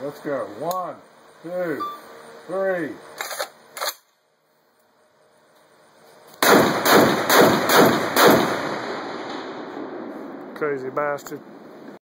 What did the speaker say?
Let's go. One, two, three. Crazy bastard.